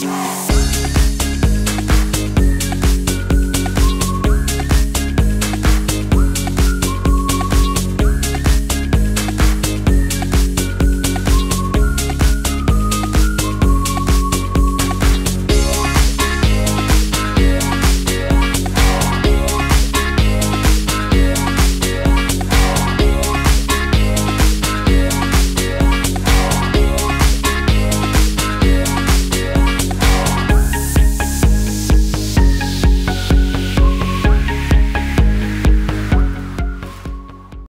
Show.